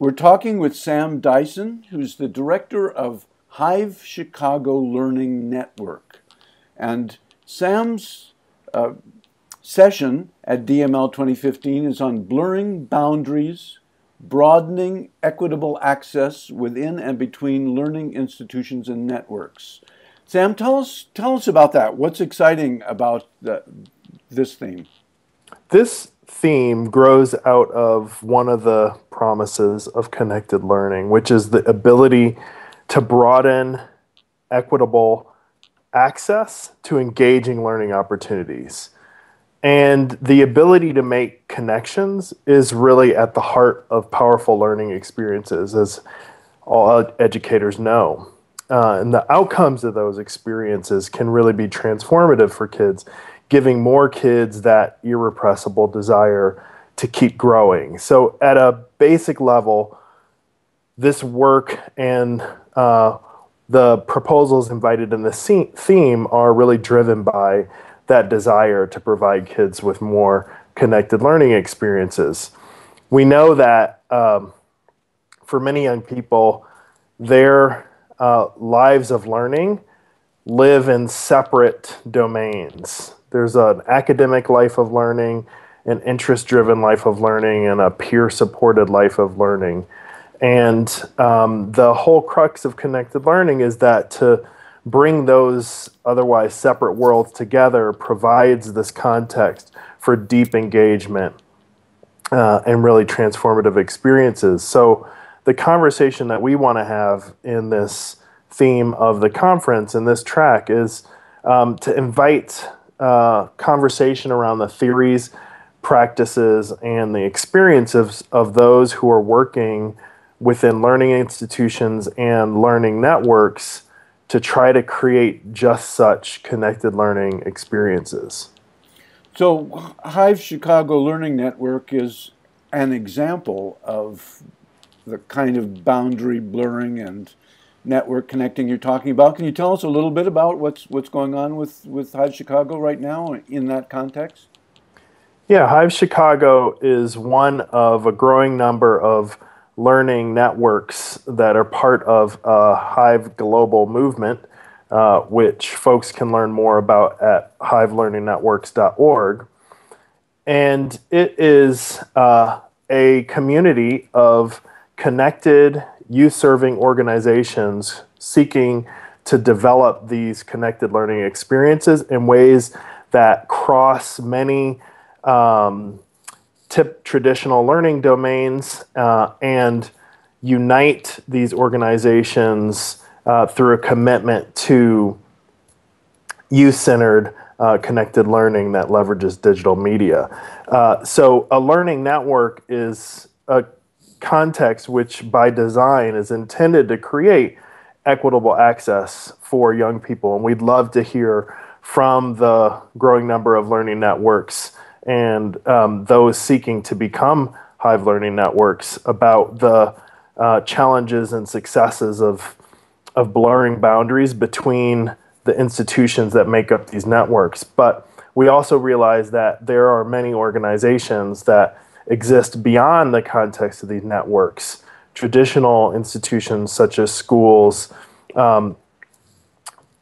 We're talking with Sam Dyson, who's the director of Hive Chicago Learning Network. And Sam's uh, session at DML 2015 is on blurring boundaries, broadening equitable access within and between learning institutions and networks. Sam, tell us, tell us about that. What's exciting about the, this theme? This theme grows out of one of the promises of connected learning, which is the ability to broaden equitable access to engaging learning opportunities. And the ability to make connections is really at the heart of powerful learning experiences, as all educators know. Uh, and the outcomes of those experiences can really be transformative for kids giving more kids that irrepressible desire to keep growing. So, at a basic level, this work and uh, the proposals invited in the theme are really driven by that desire to provide kids with more connected learning experiences. We know that um, for many young people, their uh, lives of learning live in separate domains. There's an academic life of learning, an interest driven life of learning, and a peer supported life of learning. And um, the whole crux of connected learning is that to bring those otherwise separate worlds together provides this context for deep engagement uh, and really transformative experiences. So, the conversation that we want to have in this theme of the conference and this track is um, to invite uh, conversation around the theories, practices, and the experiences of those who are working within learning institutions and learning networks to try to create just such connected learning experiences. So, Hive Chicago Learning Network is an example of the kind of boundary blurring and network connecting you're talking about. Can you tell us a little bit about what's what's going on with with Hive Chicago right now in that context? Yeah, Hive Chicago is one of a growing number of learning networks that are part of a Hive Global movement, uh, which folks can learn more about at hivelearningnetworks.org. And it is uh, a community of connected youth serving organizations seeking to develop these connected learning experiences in ways that cross many um, tip traditional learning domains uh, and unite these organizations uh, through a commitment to youth centered uh, connected learning that leverages digital media. Uh, so, a learning network is a context which by design is intended to create equitable access for young people. And we'd love to hear from the growing number of learning networks and um, those seeking to become Hive learning networks about the uh, challenges and successes of, of blurring boundaries between the institutions that make up these networks. But we also realize that there are many organizations that exist beyond the context of these networks. Traditional institutions such as schools um,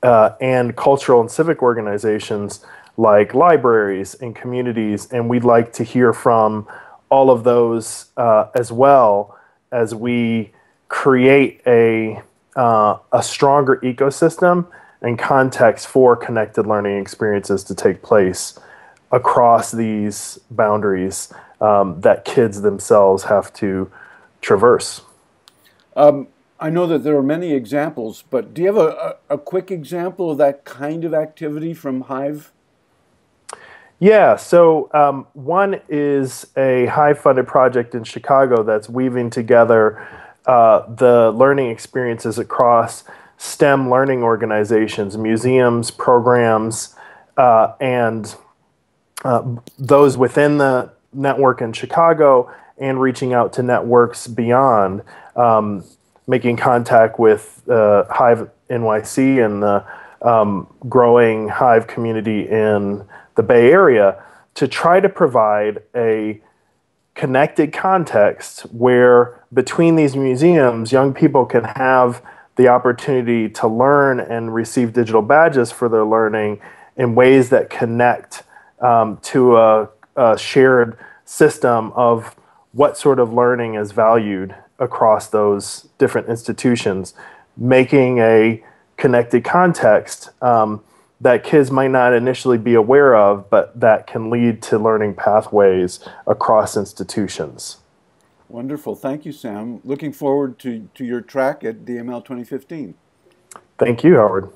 uh, and cultural and civic organizations like libraries and communities, and we'd like to hear from all of those uh, as well as we create a uh, a stronger ecosystem and context for connected learning experiences to take place across these boundaries um, that kids themselves have to traverse. Um, I know that there are many examples, but do you have a, a, quick example of that kind of activity from Hive? Yeah, so um, one is a Hive funded project in Chicago that's weaving together uh, the learning experiences across STEM learning organizations, museums, programs, uh, and uh, those within the network in Chicago and reaching out to networks beyond, um, making contact with uh, Hive NYC and the um, growing Hive community in the Bay Area to try to provide a connected context where between these museums, young people can have the opportunity to learn and receive digital badges for their learning in ways that connect um, to a, a shared system of what sort of learning is valued across those different institutions, making a connected context um, that kids might not initially be aware of, but that can lead to learning pathways across institutions. Wonderful. Thank you, Sam. Looking forward to, to your track at DML 2015. Thank you, Howard.